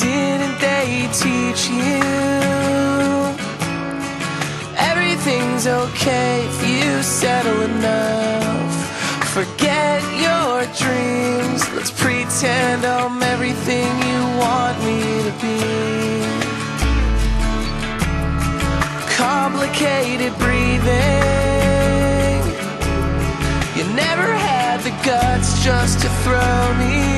didn't they teach you? Everything's okay if you settle enough. Forget your dreams, let's pretend I'm everything you want me to be. Complicated breathing, you never had the guts just to throw me.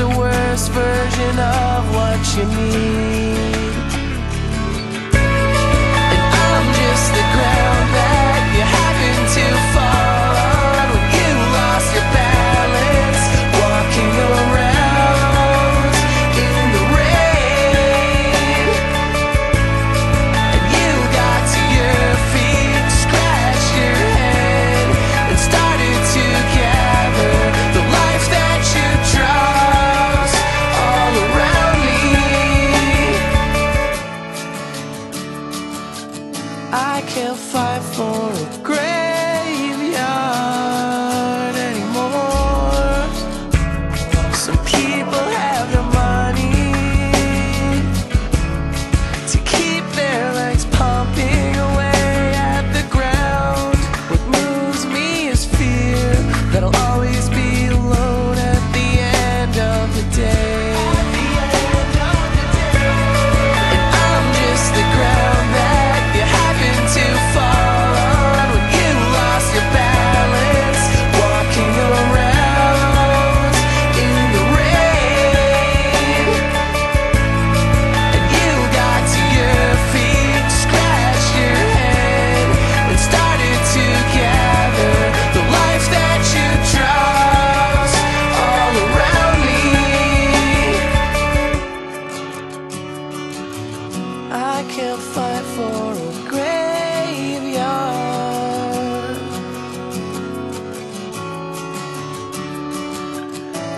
a worse version of what you need. I can't fight for a grave. can't fight for a graveyard.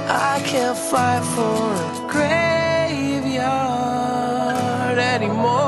I can't fight for a graveyard anymore.